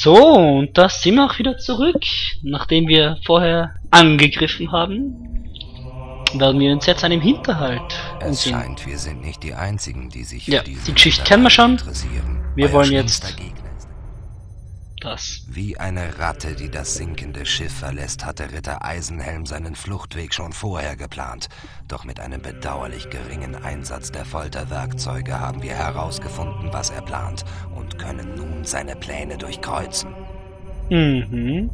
So, und da sind wir auch wieder zurück. Nachdem wir vorher angegriffen haben, werden wir uns jetzt einem Hinterhalt Es umsehen. scheint, wir sind nicht die Einzigen, die sich Ja, für diese die Geschichte kennen wir schon. interessieren. Wir Euer wollen jetzt- Gegner Das. Wie eine Ratte, die das sinkende Schiff verlässt, hatte Ritter Eisenhelm seinen Fluchtweg schon vorher geplant. Doch mit einem bedauerlich geringen Einsatz der Folterwerkzeuge haben wir herausgefunden, was er plant und können nun seine Pläne durchkreuzen. Mhm.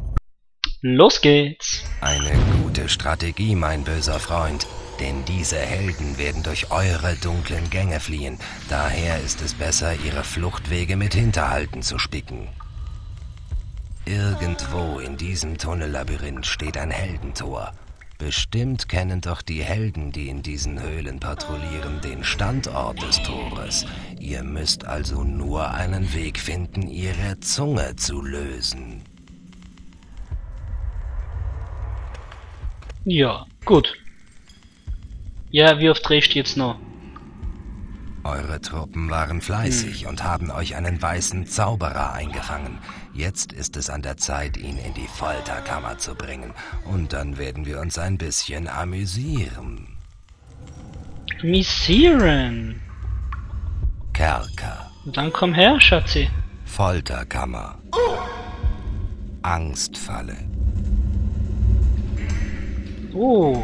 Los geht's. Eine gute Strategie, mein böser Freund. Denn diese Helden werden durch eure dunklen Gänge fliehen. Daher ist es besser, ihre Fluchtwege mit Hinterhalten zu spicken. Irgendwo in diesem Tunnellabyrinth steht ein Heldentor. Bestimmt kennen doch die Helden, die in diesen Höhlen patrouillieren, den Standort des Tores. Ihr müsst also nur einen Weg finden, ihre Zunge zu lösen. Ja, gut. Ja, wie oft drehst du jetzt noch? Eure Truppen waren fleißig und haben euch einen weißen Zauberer eingefangen. Jetzt ist es an der Zeit, ihn in die Folterkammer zu bringen. Und dann werden wir uns ein bisschen amüsieren. Misieren. Kerker, Dann komm her, Schatzi. Folterkammer, Angstfalle. Oh.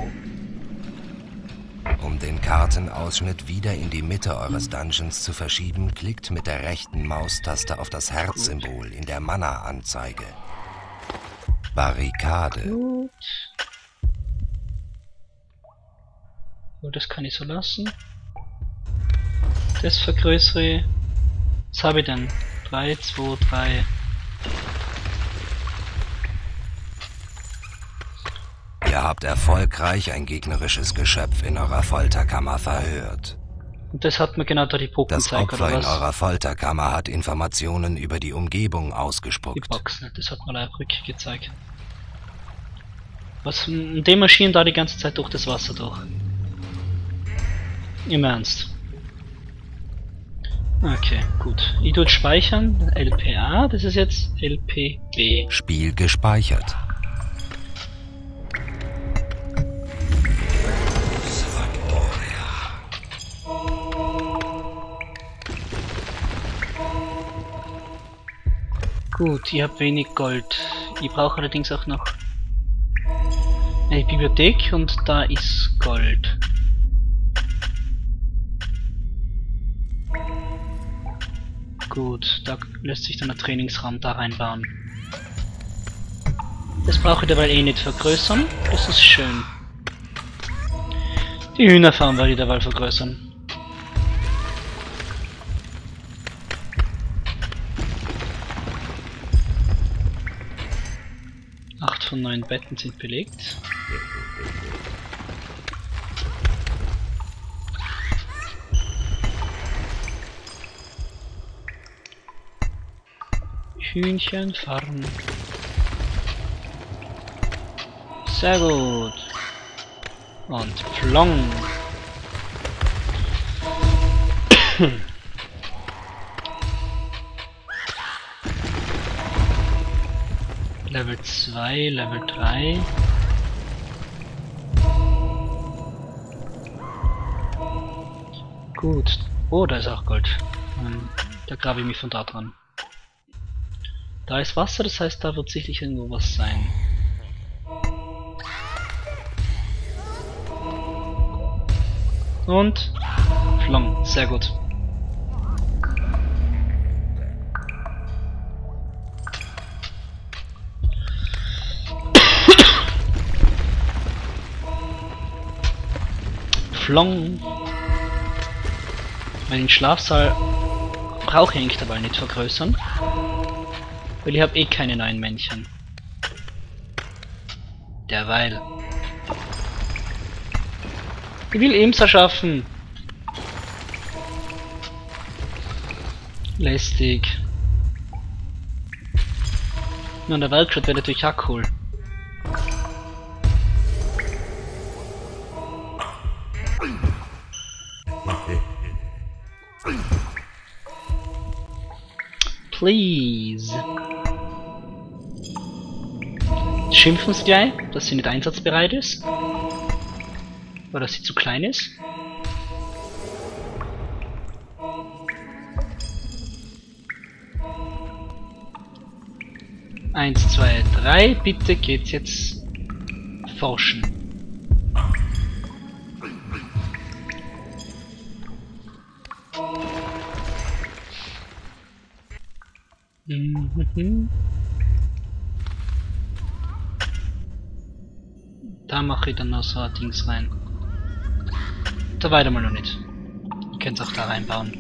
Um den Kartenausschnitt wieder in die Mitte eures Dungeons zu verschieben, klickt mit der rechten Maustaste auf das Herzsymbol in der Mana-Anzeige. Barrikade. Gut. Das kann ich so lassen. Das vergrößere. Was habe ich denn? 3, 2, 3. Ihr habt erfolgreich ein gegnerisches Geschöpf in eurer Folterkammer verhört. Und das hat mir genau da die Poken Das gezeigt, Opfer in eurer Folterkammer hat Informationen über die Umgebung Die ausgespuckt. Box, ne? Das hat mir leider Rück gezeigt. Was, die marschieren da die ganze Zeit durch das Wasser durch. Im Ernst. Okay, gut. Ich tue speichern. LPA, das ist jetzt LPB. Spiel gespeichert. Gut, ich habe wenig Gold. Ich brauche allerdings auch noch eine Bibliothek und da ist Gold. Gut, da lässt sich dann ein Trainingsraum da reinbauen. Das brauche ich dabei eh nicht vergrößern. Das ist schön. Die Hühnerfarm werde ich dabei vergrößern. Von neun Betten sind belegt. Hühnchenfarm. Sehr gut. Und Flong. Level 2, Level 3. Gut. Oh, da ist auch Gold. Ähm, da grabe ich mich von da dran. Da ist Wasser, das heißt, da wird sicherlich irgendwo was sein. Und Flong, sehr gut. Weil den Schlafsaal brauche ich dabei nicht vergrößern. Weil ich habe eh keine neuen Männchen. Derweil. Ich will Imsa schaffen. Lästig. Nur der Weltschritt wäre natürlich auch cool. please. Schimpfen sie gleich, dass sie nicht einsatzbereit ist? Oder dass sie zu klein ist? Eins, zwei, drei. Bitte geht's jetzt forschen. Da mache ich dann noch so ein Dings rein. Da weiter mal noch nicht. Ihr könnt es auch da reinbauen.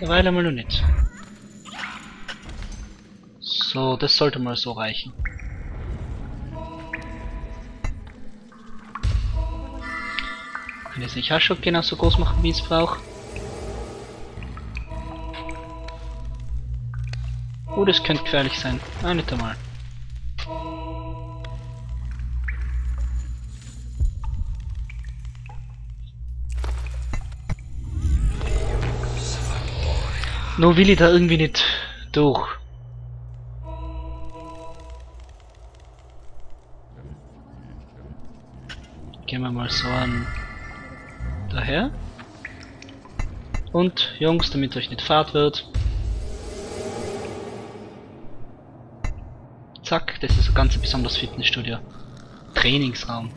Da weiter mal noch nicht. So, das sollte mal so reichen. Kann jetzt nicht Haschok genau so groß machen, wie es braucht. Oh, das könnte gefährlich sein. Nein, nicht einmal. Nur will ich da irgendwie nicht durch. Gehen wir mal so an daher. Und Jungs, damit euch nicht fad wird. Zack, das ist ein ganz besonderes Fitnessstudio. Trainingsraum.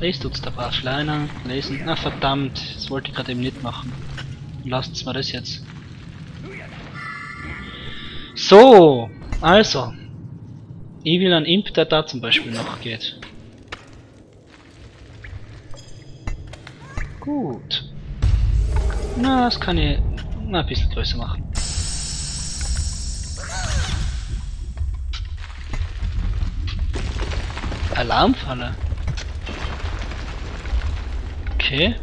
Lest tut's da paar Schleiner, lesen. Na verdammt, das wollte ich gerade eben nicht machen. Lasst mal das jetzt. So, also. Ich will einen Imp, der da zum Beispiel noch geht. Gut. Na, das kann ich na, ein bisschen größer machen. Alarmfalle. Okay.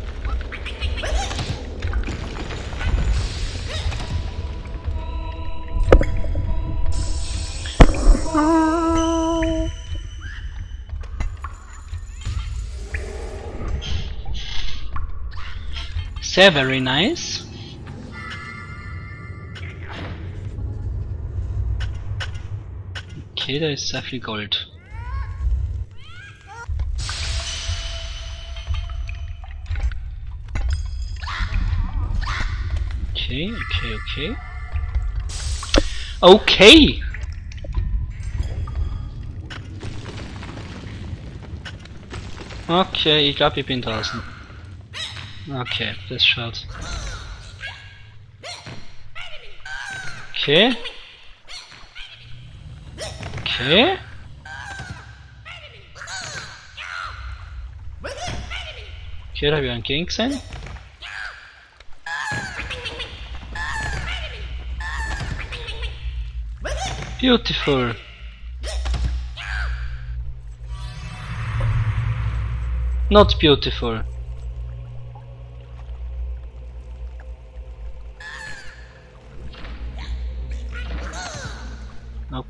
Sehr very nice. Okay, da ist sehr viel Gold. Okay, okay, okay. Okay! Okay, ich glaube, ich bin draußen. Okay, this schaut. Okay. Okay. Okay, da habe ich einen Gegend gesehen. Beautiful. Not beautiful.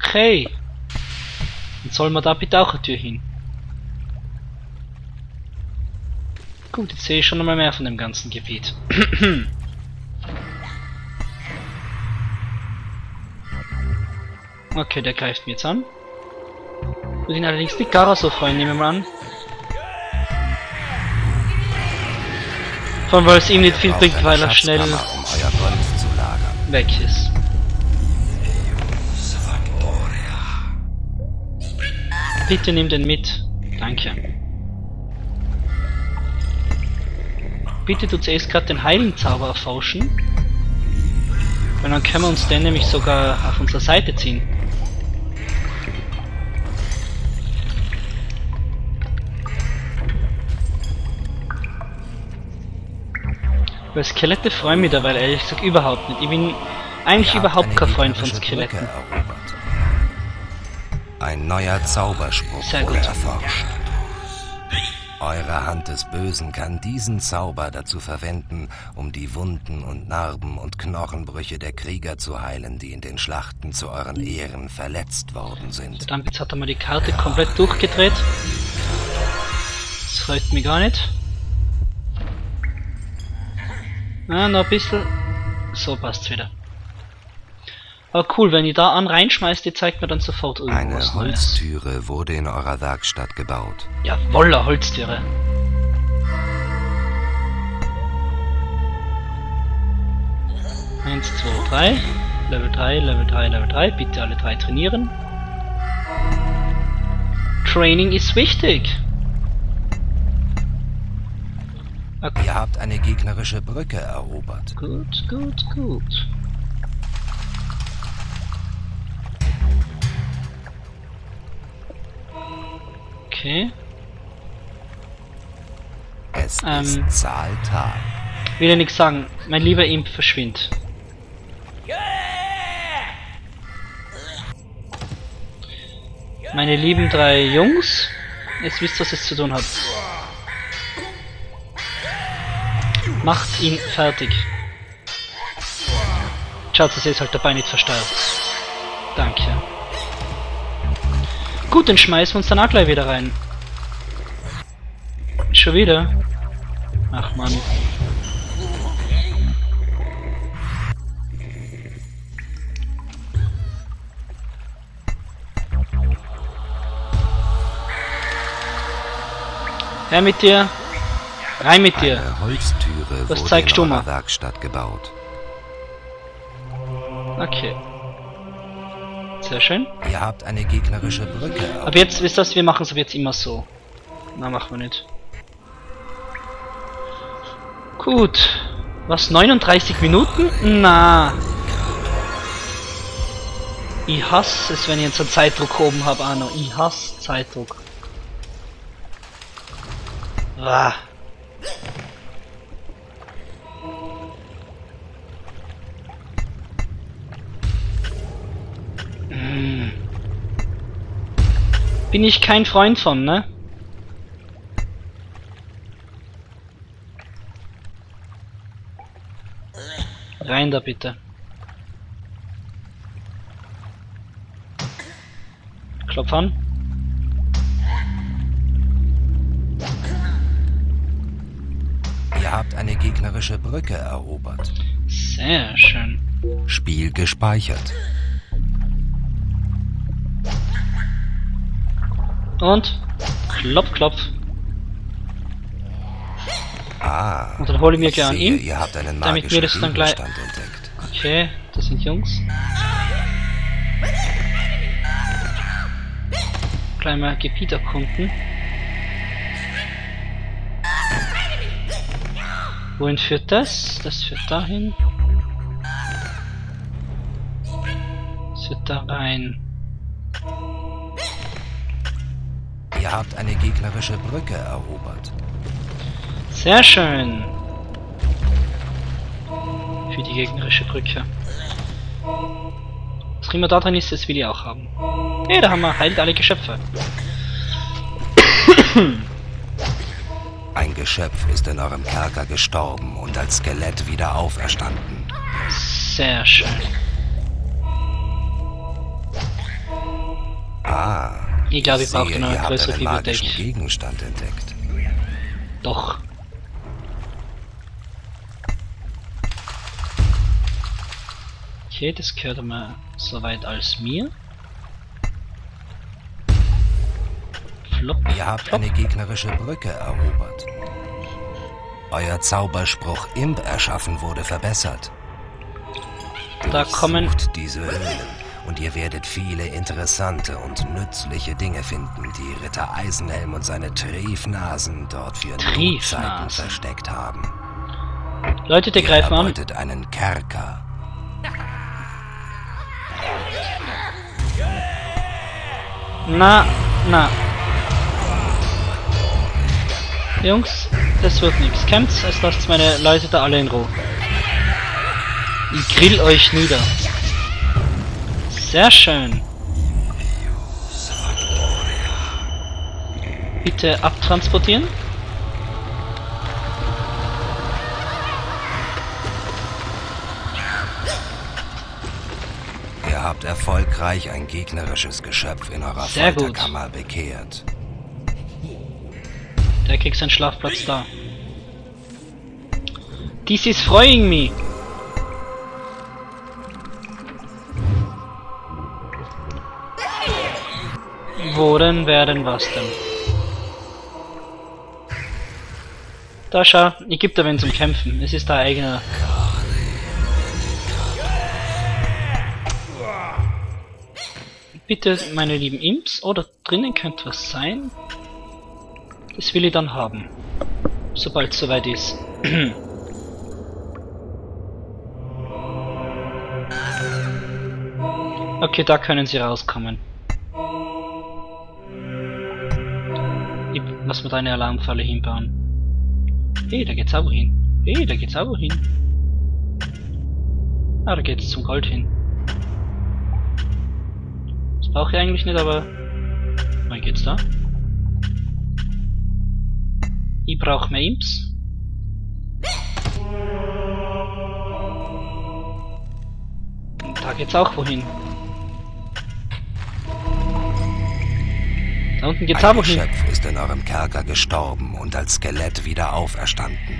Okay. Dann soll man da bitte auch eine Tür hin. Gut, jetzt sehe ich schon einmal mehr von dem ganzen Gebiet. okay, der greift mir jetzt an. Muss ihn allerdings nicht Gara so freuen, nehmen wir mal an. Vor allem, weil es ihm nicht viel bringt, weil er schnell weg ist. Bitte nimm den mit. Danke. Bitte du zuerst gerade den Heilenzauber erforschen. Weil dann können wir uns den nämlich sogar auf unserer Seite ziehen. Weil Skelette freuen mich dabei ehrlich gesagt überhaupt nicht. Ich bin eigentlich überhaupt kein Freund von Skeletten. Ein neuer Zauberspruch wurde erforscht. Eure Hand des Bösen kann diesen Zauber dazu verwenden, um die Wunden und Narben und Knochenbrüche der Krieger zu heilen, die in den Schlachten zu euren Ehren verletzt worden sind. Verdammt, jetzt hat er mal die Karte komplett durchgedreht. Das freut mich gar nicht. Ah, noch ein bisschen. So passt's wieder. Aber cool, wenn ihr da an reinschmeißt, die zeigt mir dann sofort irgendwas Eine Neues. Holztüre wurde in eurer Werkstatt gebaut. Jawoller Holztüre. Eins, zwei, drei. Level 3, Level 3, Level 3. Bitte alle drei trainieren. Training ist wichtig. Okay, Ihr habt eine gegnerische Brücke erobert. gut, gut, gut. Okay. Es Ähm. ist Zahltag. Will ja nichts sagen. Mein lieber Imp, verschwind. Meine lieben drei Jungs, jetzt wisst ihr, was es zu tun habt. Macht ihn fertig. Schaut, dass ihr es halt dabei nicht versteuert. Danke. Gut, dann schmeißen wir uns dann auch gleich wieder rein. Schon wieder? Ach man. Her mit dir. Rein mit dir. Eine Holztüre du eurer mal? Werkstatt gebaut. Okay. Sehr schön. Ihr habt eine gegnerische Brücke. Aber jetzt, wisst ihr was, wir machen es jetzt immer so. Na, machen wir nicht. Gut. Was, 39 Minuten? Na. Ich hasse es, wenn ich jetzt einen Zeitdruck oben habe, Arno. Ich hasse Zeitdruck. Ah. Bin ich kein Freund von, ne? Rein da bitte. Klopf an. Ihr habt eine gegnerische Brücke erobert. Sehr schön. Spiel gespeichert. Und? Klopf, klopf. Ah. Und dann hole ich mir ich gern sehe, ihn. ihr habt einen damit wir das dann gleich- entdeckt. Okay, das sind Jungs. Gleich mal Gebiet erkunden. Wohin führt das? Das führt dahin. Das führt da rein. Ihr habt eine gegnerische Brücke erobert. Sehr schön. Für die gegnerische Brücke. Was immer da drin ist, das will ich auch haben. Hey, da haben wir heilt alle Geschöpfe. Ein Geschöpf ist in eurem Kerker gestorben und als Skelett wieder auferstanden. Sehr schön. Ah. Ich glaube, ich brauche noch eine habt größere Bibliothek. Gegenstand entdeckt. Doch. Okay, das gehört mal soweit als mir. Flop. Ihr habt flop. eine gegnerische Brücke erobert. Euer Zauberspruch Imp erschaffen wurde verbessert. Da kommen Sucht diese Höhlen und ihr werdet viele interessante und nützliche Dinge finden, die Ritter Eisenhelm und seine Triefnasen dort für Triefnasen. versteckt haben. Leute, die Ihr greifen an. einen Kerker. Na, na. Jungs, das wird nichts. Kämpft, es lasst meine Leute da alle in Ruhe. Ich grill euch nieder. Sehr schön. Bitte abtransportieren. Ihr habt erfolgreich ein gegnerisches Geschöpf in eurer Sehr gut. Folterkammer bekehrt. Der kriegt seinen Schlafplatz da. This is freeing me. Wo denn, wer denn, was denn? Da schau, ich geb da wen zum Kämpfen. Es ist der eigene. Bitte, meine lieben Imps, oder drinnen könnte was sein. Das will ich dann haben. Sobald es soweit ist. okay, da können sie rauskommen. Lass mir da eine Alarmfalle hinbauen. Hey, da geht's auch hin. Hey, da geht's auch hin. Ah, da geht's zum Gold hin. Das brauche ich eigentlich nicht, aber... Wann geht's da? Ich brauche mehr Imps. Und da geht's auch wohin. Da unten geht's Ein. Geschöpf ist in eurem Kerker gestorben und als Skelett wieder auferstanden.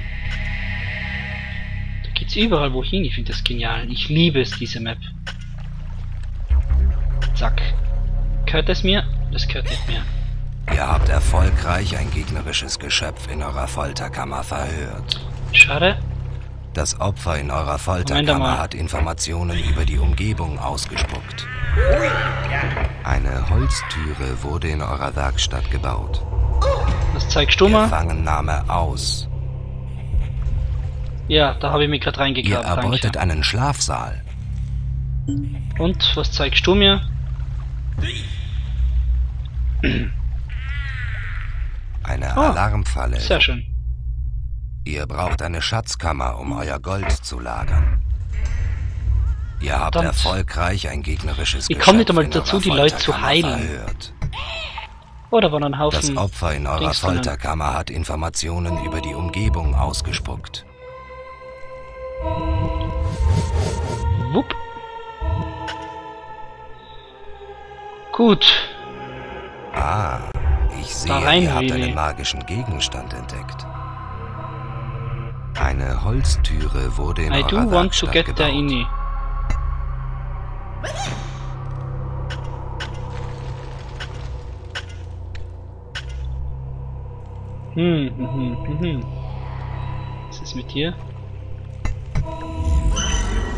Da geht's überall wohin. Ich finde das genial. Ich liebe es, diese Map. Zack. Gehört es mir? Das gehört nicht mehr. Ihr habt erfolgreich ein gegnerisches Geschöpf in eurer Folterkammer verhört. Schade. Das Opfer in eurer Folterkammer hat Informationen über die Umgebung ausgespuckt. Eine Holztüre wurde in eurer Werkstatt gebaut. Was zeigst du mal? Gefangennahme aus. Ja, da habe ich mich gerade Ihr reingegraben. erbeutet Danke. einen Schlafsaal. Und, was zeigst du mir? Eine Ah, Alarmfalle. Sehr schön. Ihr braucht eine Schatzkammer, um euer Gold zu lagern. Ihr habt Verdammt. erfolgreich ein gegnerisches Ich komm nicht einmal in dazu, die Leute zu heilen. Verhört. Oh, da war ein Das Haufen. Opfer in eurer Dings. Folterkammer hat Informationen über die Umgebung ausgespuckt. Wupp. Gut. Ah, ich sehe, rein, ihr habt einen magischen Gegenstand entdeckt. Eine Holztüre wurde in I eurer Werkstatt gebaut. Hm, hm, hm, hm. Was ist mit dir?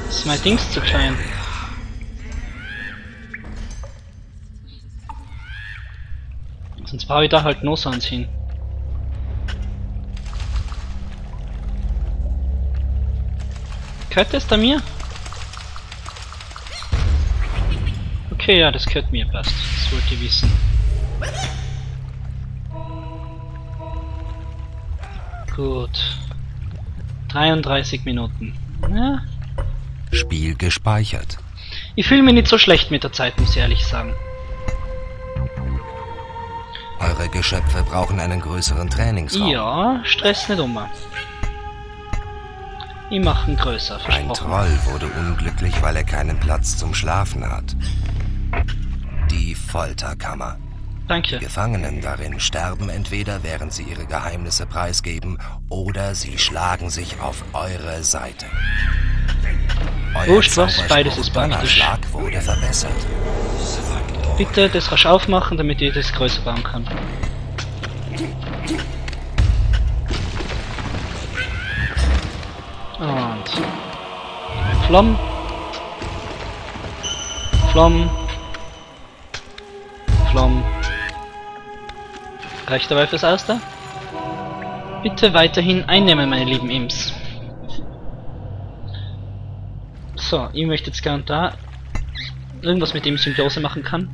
Das ist mein Dings zu klein. Sonst baue ich da halt Nosans hin. Gehört das da mir? Okay, ja, das gehört mir, passt. Das wollt ihr wissen. Gut. 33 Minuten. Ja, Spiel gespeichert. ich fühle mich nicht so schlecht mit der Zeit, muss ich ehrlich sagen. Eure Geschöpfe brauchen einen größeren Trainingsraum. Ja, Stress nicht um. Ich mache ihn größer, Ein versprochen. Troll wurde unglücklich, weil er keinen Platz zum Schlafen hat. Die Folterkammer. Danke. Gefangenen darin sterben entweder, während sie ihre Geheimnisse preisgeben, oder sie schlagen sich auf eure Seite. Euer Wurscht was, beides ist praktisch. Wurde verbessert. Bitte das rasch aufmachen, damit ich das größer bauen kann. Und Flom. Flom. Flom. Dabei fürs Auster? Bitte weiterhin einnehmen, meine lieben Imps. So, ich möchte jetzt gern da irgendwas mit dem Symbiose machen kann.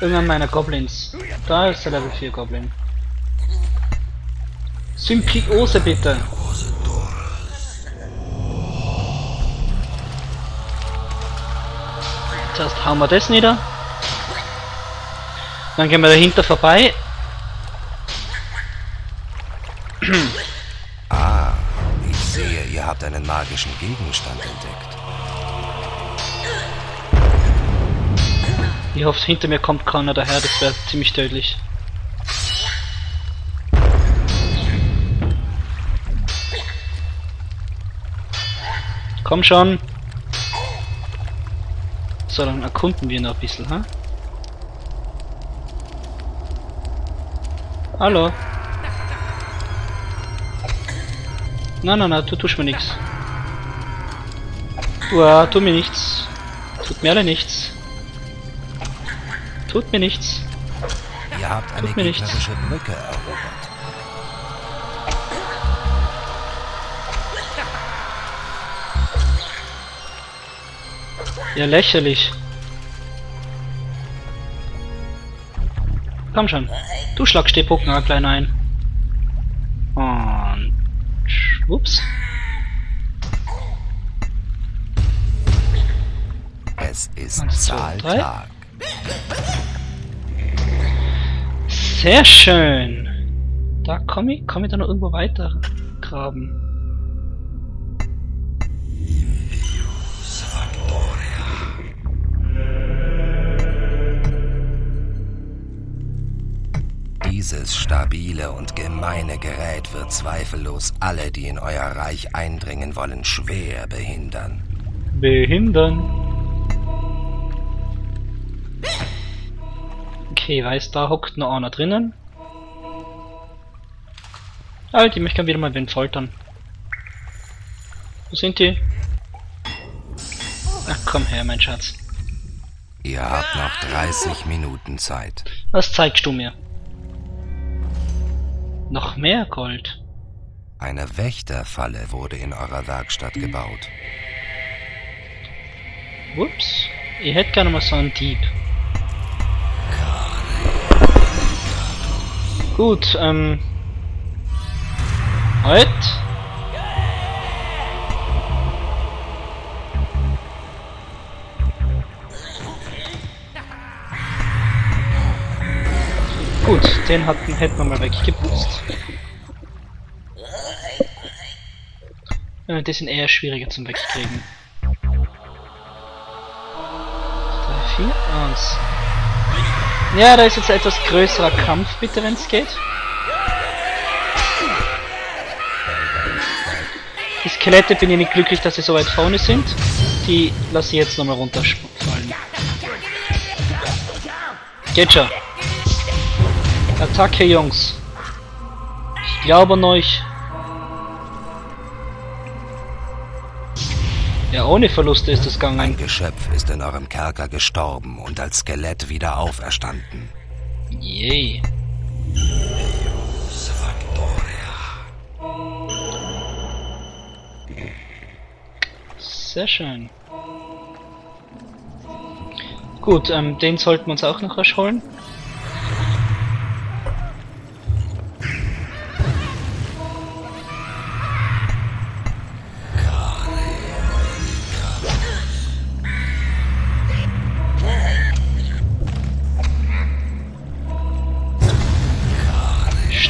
Irgendwann meiner Goblins. Da ist der Level 4 Goblin. Symbiose bitte. Zuerst hauen wir das nieder. Dann gehen wir dahinter vorbei. Ah, ich sehe, ihr habt einen magischen Gegenstand entdeckt. Ich hoffe, hinter mir kommt keiner daher, das wäre ziemlich tödlich. Komm schon! So, dann erkunden wir noch ein bisschen, ha? Hallo? Nein, nein, nein, du tust mir nichts. Uah, tu mir nichts. Tut mir alle nichts. Tut mir nichts. Ihr habt eine Tut mir nichts. gegnerische Brücke erobert. Ja, lächerlich. Komm schon. Du schlag Stehpucken mal klein ein. Und... Ups. Es ist. Zahltag. Sehr schön. Da komme ich, komm ich da noch irgendwo weiter graben. Dieses stabile und gemeine Gerät wird zweifellos alle, die in euer Reich eindringen wollen, schwer behindern. Behindern. Okay, weiß, da hockt noch einer drinnen. Halt, ich möchte gerne wieder mal wen foltern. Wo sind die? Ach komm her, mein Schatz. Ihr habt noch 30 Minuten Zeit. Was zeigst du mir? Noch mehr Gold. Eine Wächterfalle wurde in eurer Werkstatt gebaut. Ups. Ich hätte gerne mal so einen Dieb. Gut, ähm. Halt. Gut, den hatten, hätten wir mal weggeputzt. Äh, die sind eher schwieriger zum Wegkriegen. 3, 4, 1. Ja, da ist jetzt ein etwas größerer Kampf, bitte, wenn es geht. Die Skelette bin ich nicht glücklich, dass sie so weit vorne sind. Die lasse ich jetzt nochmal runterfallen. Geht schon. Attacke, Jungs. Ich glaube an euch. Ja, ohne Verluste ist es Ein gegangen. Geschöpf ist in eurem Kerker gestorben und als Skelett wieder auferstanden. Yay. Sehr schön. Gut, ähm, den sollten wir uns auch noch rasch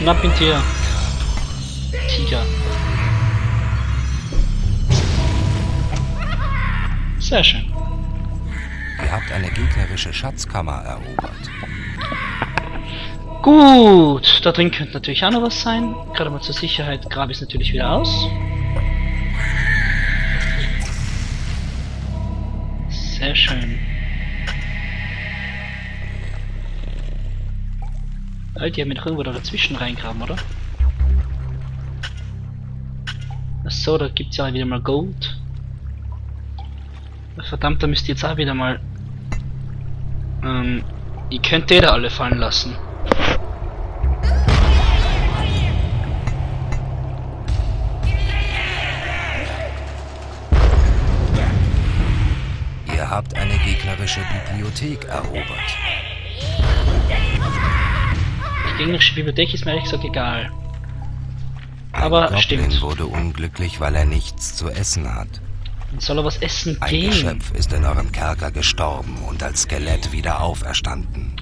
Schnapp ihn dir. Tiger. Sehr schön. Ihr habt eine gegnerische Schatzkammer erobert. Gut, da drin könnte natürlich auch noch was sein. Gerade mal zur Sicherheit grabe ich es natürlich wieder aus. Sehr schön. Halt, mich doch irgendwo da dazwischen reingraben, oder? Achso, da gibt's ja wieder mal Gold. Verdammt, da müsst ihr jetzt auch wieder mal... Ähm, ihr könnt die da alle fallen lassen. Ihr habt eine gegnerische Bibliothek erobert. Die gegnerische Bibliothek ist mir ehrlich gesagt egal. Ein Aber Goblin stimmt. wurde unglücklich, weil er nichts zu essen hat. Dann soll er was essen Ein gehen. Geschöpf ist in eurem Kerker gestorben und als Skelett wieder auferstanden.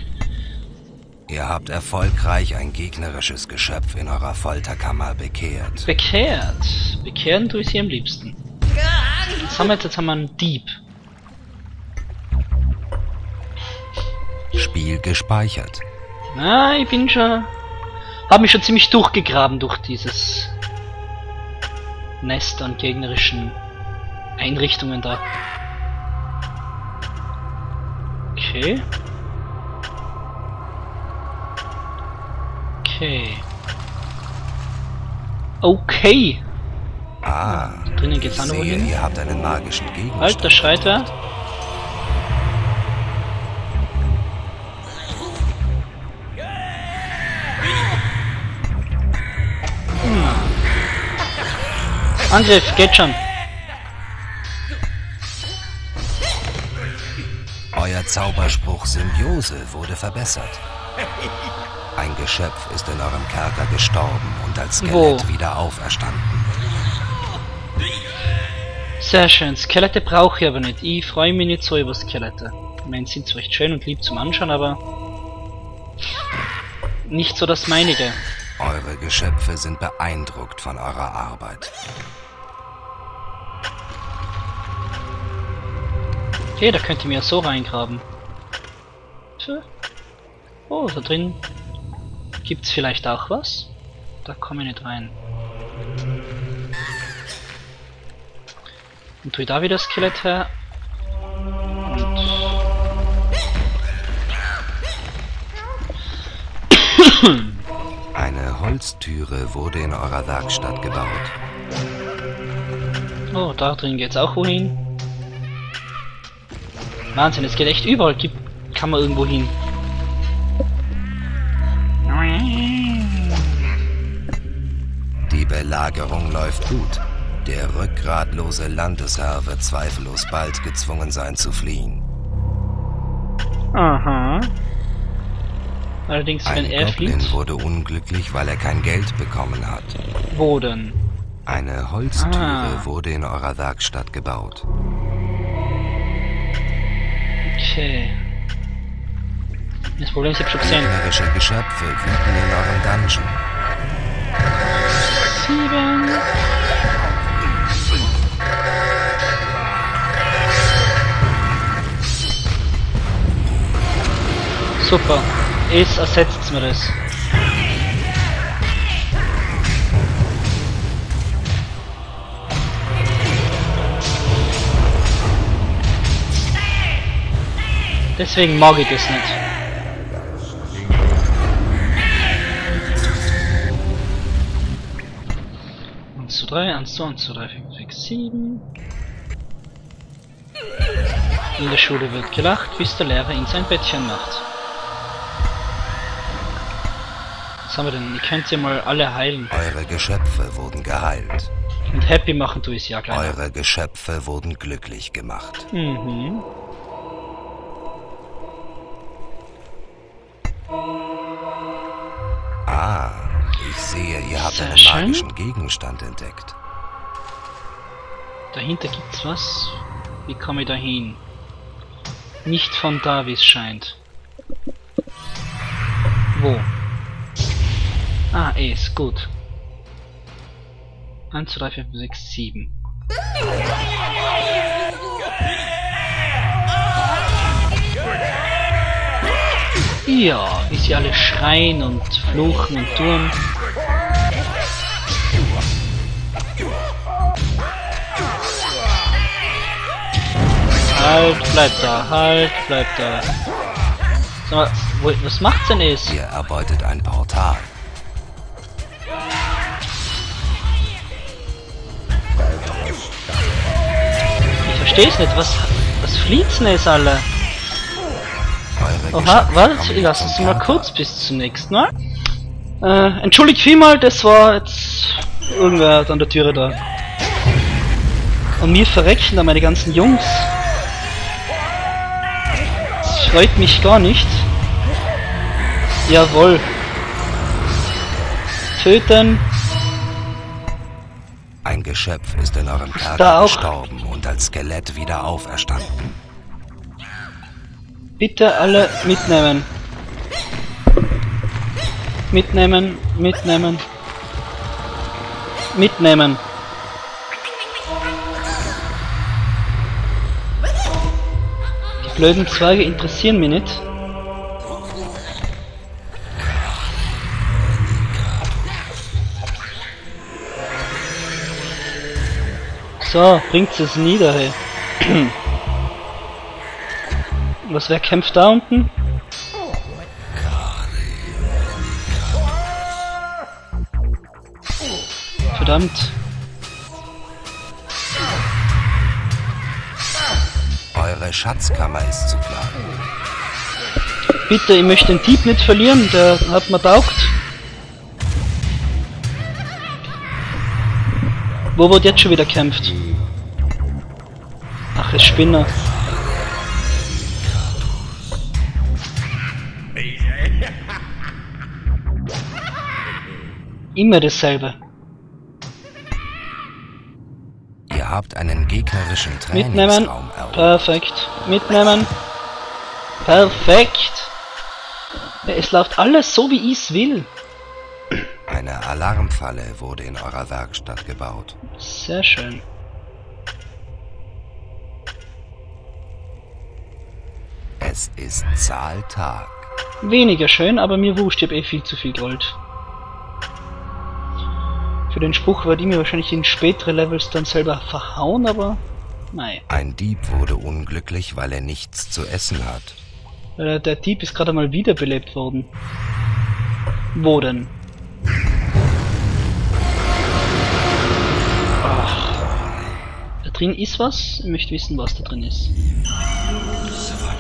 Ihr habt erfolgreich ein gegnerisches Geschöpf in eurer Folterkammer bekehrt. Bekehrt. Bekehren tue ich sie am liebsten. Jetzt haben wir, jetzt haben wir einen Dieb. Spiel gespeichert. Na, ich bin schon... Hab mich schon ziemlich durchgegraben durch dieses Nest an gegnerischen Einrichtungen da. Okay. Okay. Okay. Ah, Drinnen geht's ich auch noch sehe, hin. ihr habt einen magischen Gegenstand. Da schreit er. Angriff, geht schon. Euer Zauberspruch Symbiose wurde verbessert. Ein Geschöpf ist in eurem Kerker gestorben und als Skelett Wo? wieder auferstanden. Sehr schön. Skelette brauche ich aber nicht. Ich freue mich nicht so über Skelette. Ich meine, sind zwar recht schön und lieb zum Anschauen, aber nicht so das meinige. Eure Geschöpfe sind beeindruckt von eurer Arbeit. Okay, da könnt ihr mir so reingraben. Oh, da drin gibt's vielleicht auch was? Da komme ich nicht rein. Und tue da wieder Skelett her. Und Eine Holztüre wurde in eurer Werkstatt gebaut. Oh, da drin geht's auch wohin. Wahnsinn, es geht echt überall. Gibt, kann man irgendwo hin. Die Belagerung läuft gut. Der rückgratlose Landesherr wird zweifellos bald gezwungen sein zu fliehen. Aha. Allerdings, wenn Ein er Goblin fliegt, wurde unglücklich, weil er kein Geld bekommen hat. wo denn? Eine Holztüre Ah. wurde in eurer Werkstatt gebaut. Okay. Das Problem ist, schon gesehen. Gegnerische Geschöpfe wüten in eurem Dungeon. Sieben. Super. Es ersetzt mir das. Deswegen mag ich das nicht. Eins zu drei, eins zu eins zu drei, fünf, sechs, sieben. In der Schule wird gelacht, bis der Lehrer in sein Bettchen macht. Was haben wir denn? Ihr könnt ja mal alle heilen. Eure Geschöpfe wurden geheilt. Und happy machen tu ich ja gleich. Eure Geschöpfe wurden glücklich gemacht. Mhm. Ich sehe, ihr habt Sehr einen schön. magischen Gegenstand entdeckt. Dahinter gibt's was. Wie komme ich da hin? Nicht von da, wie es scheint. Wo? Ah, es, gut. 1, 2, 3, 4, 5, 6, 7. Ja, wie sie alle schreien und fluchen und tun. Halt, bleib da, halt, bleib da. Sag mal, wo, was macht's denn es? Ihr erbeutet ein Portal. Ich versteh's nicht, was, was fliegt's denn es alle? Oha, warte, lass uns mal kurz bis zum nächsten Mal. Äh, entschuldigt vielmal, das war jetzt irgendwer an der Türe da. Und mir verrecken da meine ganzen Jungs. Freut mich gar nicht. Jawohl. Töten. Ein Geschöpf ist in eurem Kerker auch. gestorben und als Skelett wieder auferstanden. Bitte alle mitnehmen. Mitnehmen, mitnehmen. Mitnehmen. blöden Zweige interessieren mich nicht. So, bringt es nieder, hey. Was, wer kämpft da unten? Verdammt. Schatzkammer ist zu plagen. Bitte, ich möchte den Dieb nicht verlieren, der hat mir taugt. Wo wird jetzt schon wieder kämpft? Ach, es Spinner. Immer dasselbe. Ihr habt einen gegnerischen Mitnehmen. Trainingsraum erobert. Perfekt. Mitnehmen. Perfekt. Es läuft alles so, wie ich es will. Eine Alarmfalle wurde in eurer Werkstatt gebaut. Sehr schön. Es ist Zahltag. Weniger schön, aber mir wurscht, ich hab eh viel zu viel Gold. Für den Spruch werde ich mir wahrscheinlich in spätere Levels dann selber verhauen, aber nein. Ein Dieb wurde unglücklich, weil er nichts zu essen hat. Äh, der Dieb ist gerade mal wiederbelebt worden. Wo denn? Ach. Da drin ist was. Ich möchte wissen, was da drin ist.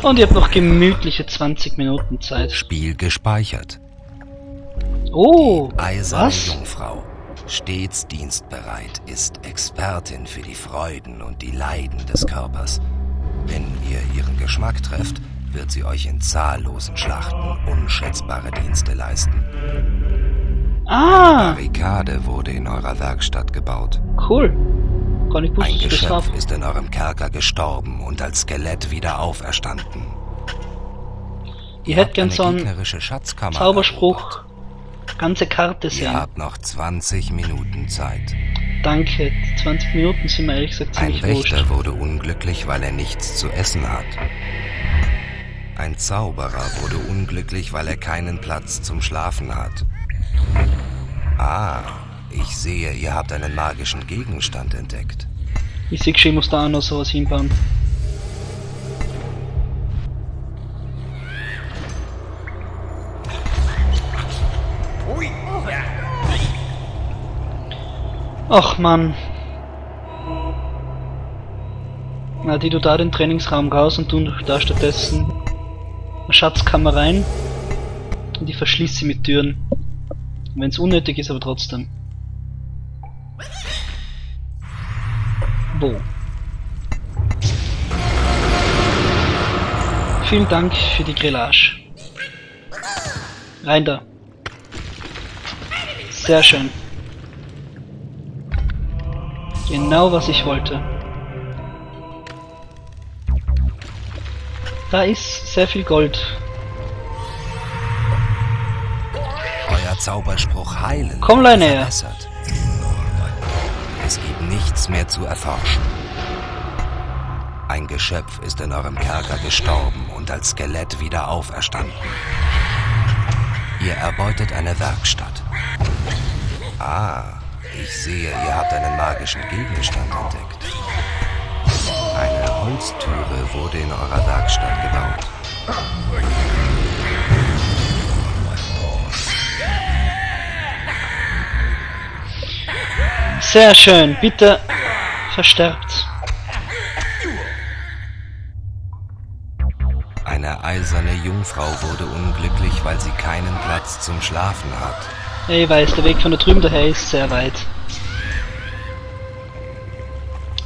Und ihr habt noch gemütliche 20 Minuten Zeit. Spiel gespeichert. Oh, Eiserne was? Jungfrau. Stets dienstbereit, ist Expertin für die Freuden und die Leiden des Körpers. Wenn ihr ihren Geschmack trefft, wird sie euch in zahllosen Schlachten unschätzbare Dienste leisten. Ah, Barrikade wurde in eurer Werkstatt gebaut. cool. Gar nicht Ein. Geschöpf ist in eurem Kerker gestorben und als Skelett wieder auferstanden. Ich hätte gern Eine so einen Schatzkammer Zauberspruch. Ganze Karte Ihr sehen. habt noch 20 Minuten Zeit. Danke. Die 20 Minuten sind mir ehrlich gesagt Ein ziemlich wurscht. Wächter wurde unglücklich, weil er nichts zu essen hat. Ein Zauberer wurde unglücklich, weil er keinen Platz zum Schlafen hat. Ah, ich sehe, ihr habt einen magischen Gegenstand entdeckt. Ich sehe ich muss da auch noch sowas hinbauen. Ach Mann. Na, die du da den Trainingsraum raus und du da stattdessen eine Schatzkammer rein und die verschließe sie mit Türen. Wenn es unnötig ist, aber trotzdem. Wo? Vielen Dank für die Grillage. Rein da. Sehr schön. Genau was ich wollte. Da ist sehr viel Gold. Euer Zauberspruch heilen Komm, Leine her. Es gibt nichts mehr zu erforschen. Ein Geschöpf ist in eurem Kerker gestorben und als Skelett wieder auferstanden. Ihr erbeutet eine Werkstatt. Ah, ich sehe, ihr habt einen magischen Gegenstand entdeckt. Eine Holztüre wurde in eurer Werkstatt gebaut. Sehr schön. Bitte verstärkt. Eine eiserne Jungfrau wurde unglücklich, weil sie keinen Platz zum Schlafen hat. Ich weiß, der Weg von da drüben daher ist sehr weit.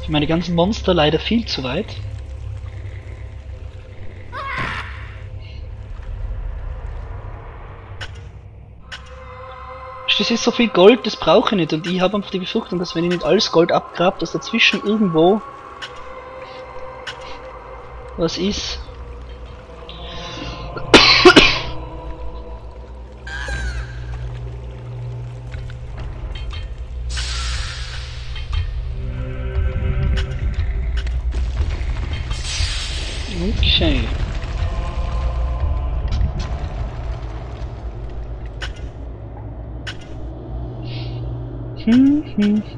Für meine ganzen Monster leider viel zu weit. Das ist so viel Gold, das brauche ich nicht. Und ich habe einfach die Befürchtung, dass wenn ich nicht alles Gold abgrab, dass dazwischen irgendwo was ist.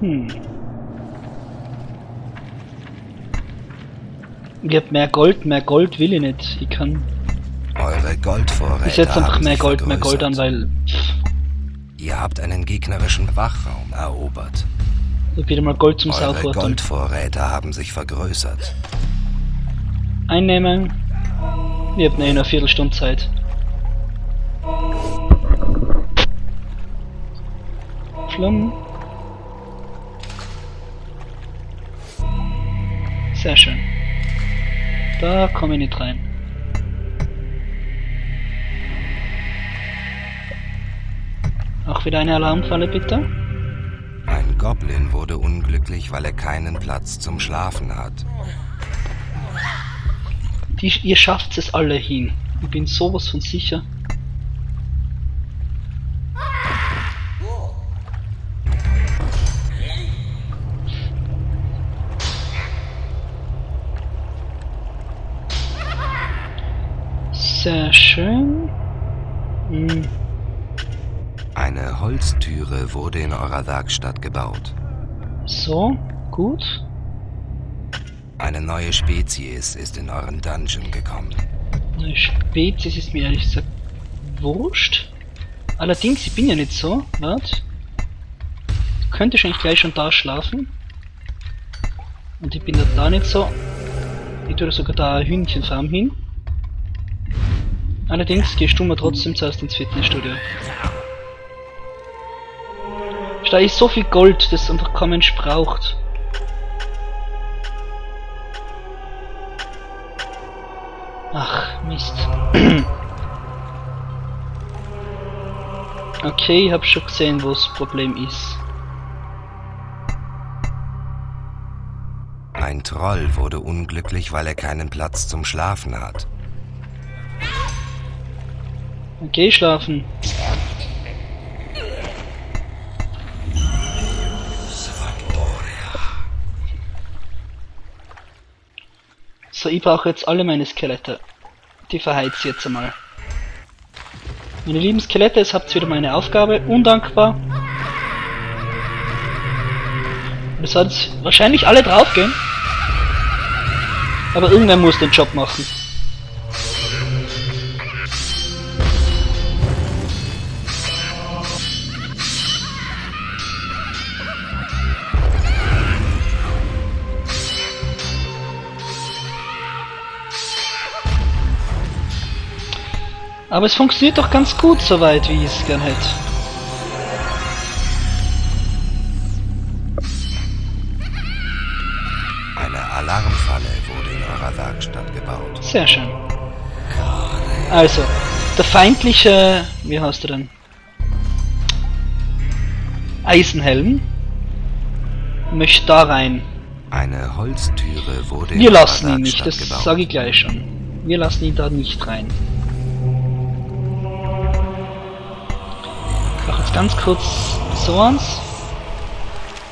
Hm. Ich hab mehr Gold, mehr Gold will ich nicht. Ich kann. Eure Goldvorräte Ich setze einfach mehr Gold, mehr Gold an, weil. Ihr habt einen gegnerischen Wachraum erobert. Ich hab wieder mal Gold zum Eure Saufuttern. Goldvorräte haben sich vergrößert. Einnehmen. Haben eh eine Viertelstunde Zeit. Flumm. Sehr schön. Da komme ich nicht rein. Auch wieder eine Alarmfalle bitte. Ein Goblin wurde unglücklich, weil er keinen Platz zum Schlafen hat. Die, ihr schafft es alle hin. Ich bin sowas von sicher. Schön. Hm, Eine Holztüre wurde in eurer Werkstatt gebaut. so, gut. Eine neue Spezies ist in euren Dungeon gekommen. Eine Spezies ist mir ehrlich gesagt wurscht. Allerdings, ich bin ja nicht so. Wart. Könnte ich eigentlich gleich schon da schlafen. Und ich bin da, da nicht so. Ich tue sogar da Hühnchenfarm hin. Allerdings gehst du mal trotzdem zuerst ins Fitnessstudio. Da ist so viel Gold, das einfach kaum Mensch braucht. Ach, Mist. okay, ich hab schon gesehen, wo das Problem ist. Ein Troll wurde unglücklich, weil er keinen Platz zum Schlafen hat. Geh schlafen. So, ich brauche jetzt alle meine Skelette. Die verheiz ich jetzt einmal. Meine lieben Skelette, es habt wieder meine Aufgabe. Undankbar. Wird jetzt wahrscheinlich alle draufgehen. Aber irgendwer muss den Job machen. Aber es funktioniert doch ganz gut soweit, wie ich es gern hätte. Eine Alarmfalle wurde in eurer Werkstatt gebaut. Sehr schön. Also, der feindliche, wie heißt er denn? Eisenhelm möchte da rein. Eine Holztüre wurde Wir lassen ihn nicht, das sage ich gleich schon. Wir lassen ihn da nicht rein. Jetzt ganz kurz so eins.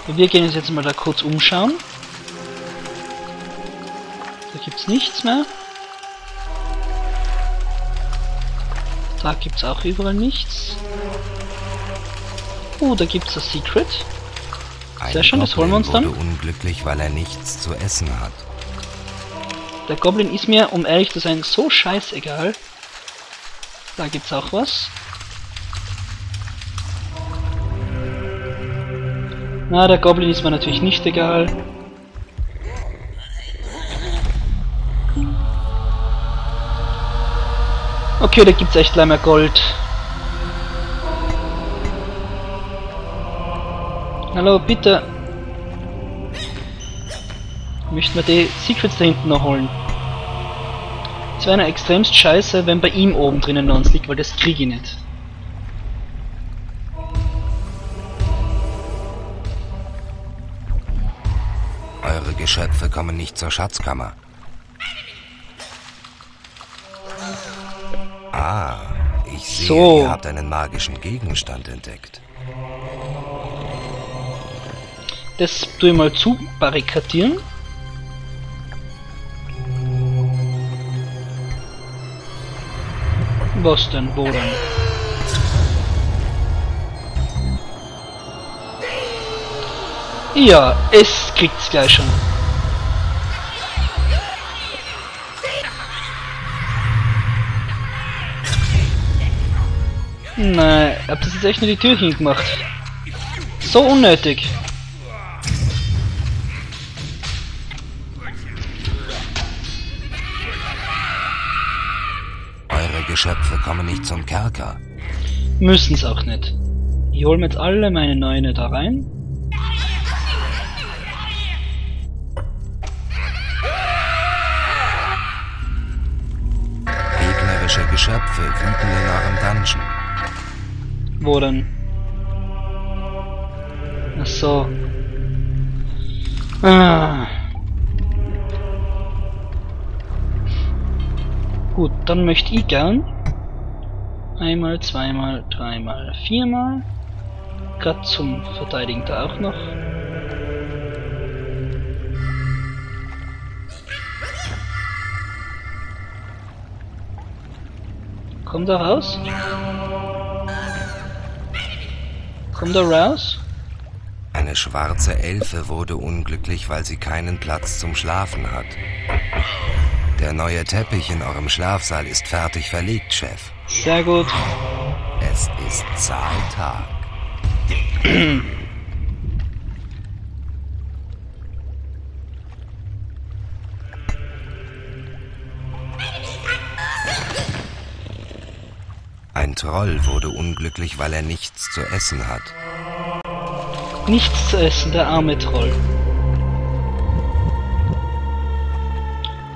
Wir gehen uns jetzt mal da kurz umschauen. Da gibt's nichts mehr. Da gibt's auch überall nichts. Oh, da gibt's das Secret. Ein Sehr schön, das holen wir uns dann. wurde unglücklich, weil er nichts zu essen hat. Der Goblin ist mir, um ehrlich zu sein, so scheißegal. Da gibt's auch was. Na, der Goblin ist mir natürlich nicht egal. Okay, da gibt's echt gleich mehr Gold. Hallo, bitte. Möchten wir die Secrets da hinten noch holen? Es wäre extremst scheiße, wenn bei ihm oben drinnen noch eins liegt, weil das kriege ich nicht. Eure Geschöpfe kommen nicht zur Schatzkammer. Ah, ich sehe, So. ihr habt einen magischen Gegenstand entdeckt. Das tue ich mal zu barrikadieren. Was denn? Wo denn? Ja, es kriegt's gleich schon. Nein, hab das jetzt echt nur die Tür hingemacht. So unnötig. Eure Geschöpfe kommen nicht zum Kerker. Müssen's auch nicht. Ich hol mir jetzt alle meine Neune da rein. Gegnerische Geschöpfe wüten. Wo denn? Ach so. Ah. Gut, dann möchte ich gern einmal, zweimal, dreimal, viermal. Gerade zum Verteidigen da auch noch. Komm da raus. Komm da raus. Eine schwarze Elfe wurde unglücklich, weil sie keinen Platz zum Schlafen hat. Der neue Teppich in eurem Schlafsaal ist fertig verlegt, Chef. Sehr gut. Es ist Zahltag. Ein Troll wurde unglücklich, weil er nichts zu essen hat. Nichts zu essen, der arme Troll.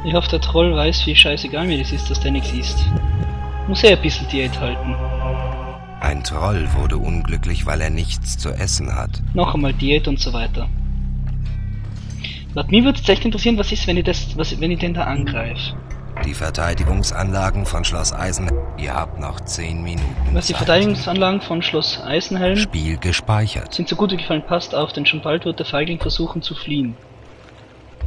Ich hoffe, der Troll weiß, wie scheißegal mir das ist, dass der nichts isst. Muss er ein bisschen Diät halten. Ein Troll wurde unglücklich, weil er nichts zu essen hat. Noch einmal Diät und so weiter. Laut mir würde es echt interessieren, was ist, wenn ich das, was, wenn ich den da angreife. Die Verteidigungsanlagen von Schloss Eisen. Ihr habt noch 10 Minuten. Was die Zeit. Verteidigungsanlagen von Schloss Eisenhelm Spiel gespeichert. sind so gut wie gefallen, passt auf, denn schon bald wird der Feigling versuchen zu fliehen.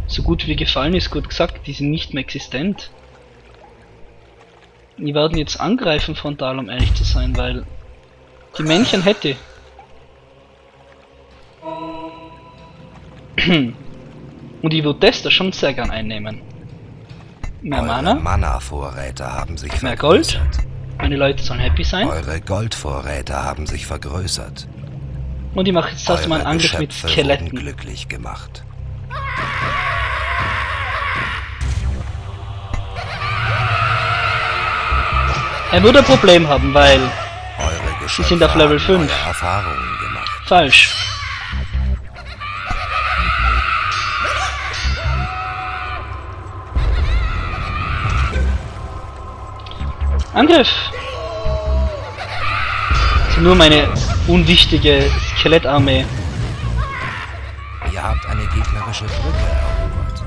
So gut wie gefallen ist gut gesagt, die sind nicht mehr existent. Die werden jetzt angreifen frontal, um ehrlich zu sein, weil die Männchen hätte. Und ich würde das da schon sehr gern einnehmen. Mehr Eure Mana, Mana-Vorräte haben sich Mehr Gold? meine Leute sollen happy sein. Eure Goldvorräte haben sich vergrößert. Und ich mache jetzt das mal einen Angriff mit Skeletten. glücklich gemacht. Er würde ein Problem haben, weil Geschöpfe sind auf Level haben 5. neue Erfahrungen gemacht. falsch. Angriff! Das ist nur meine unwichtige Skelettarmee. Ihr habt eine gegnerische Brücke erobert.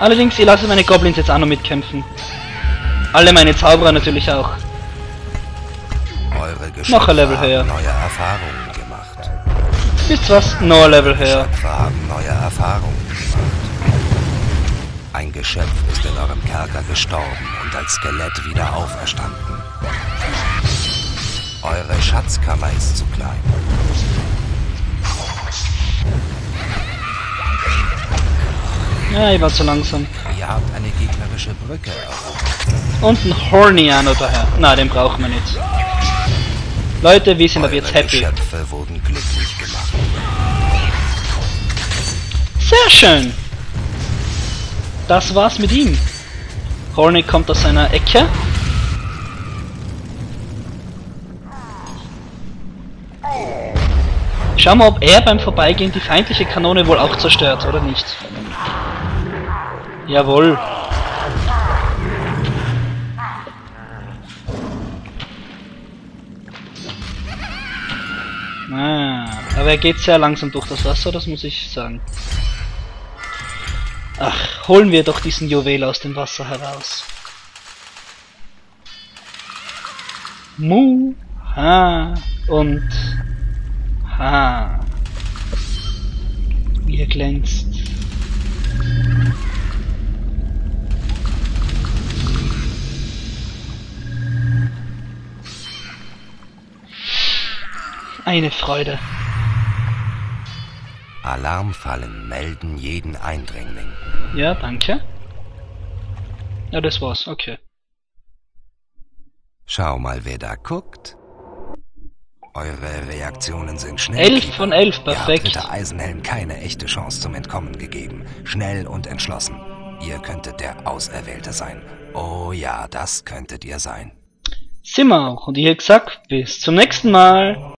Allerdings, ich lasse meine Goblins jetzt auch noch mitkämpfen. Alle meine Zauberer natürlich auch. Eure Geschöpfe Noch ein Level höher. neue Erfahrungen gemacht. Wisst was? Noch ein Level höher. Geschöpfe haben neue Erfahrungen. Ein Geschöpf ist in eurem Kerker gestorben und als Skelett wieder auferstanden. Eure Schatzkammer ist zu klein. Ja, ich war zu langsam. Ihr habt eine gegnerische Brücke erobert. Und ein Horniano daher. Na, den brauchen wir nicht. Leute, wir sind ab jetzt Eure happy. Geschöpfe wurden glücklich gemacht. Sehr schön. Das war's mit ihm. Horny kommt aus seiner Ecke. Schauen wir, ob er beim Vorbeigehen die feindliche Kanone wohl auch zerstört, oder nicht? Jawohl. Ah, aber er geht sehr langsam durch das Wasser, das muss ich sagen. Ach, holen wir doch diesen Juwel aus dem Wasser heraus. Mu, Ha und Ha. Er glänzt. Eine Freude. Alarmfallen melden jeden Eindringling. Ja, danke. Ja, das war's, okay. Schau mal, wer da guckt. Eure Reaktionen sind schnell. 11 von 11, Ihr habt perfekt. Eisenhelm keine echte Chance zum Entkommen gegeben. Schnell und entschlossen. Ihr könntet der Auserwählte sein. Oh ja, das könntet ihr sein. Sind wir auch. Und ich hätte gesagt, bis zum nächsten Mal.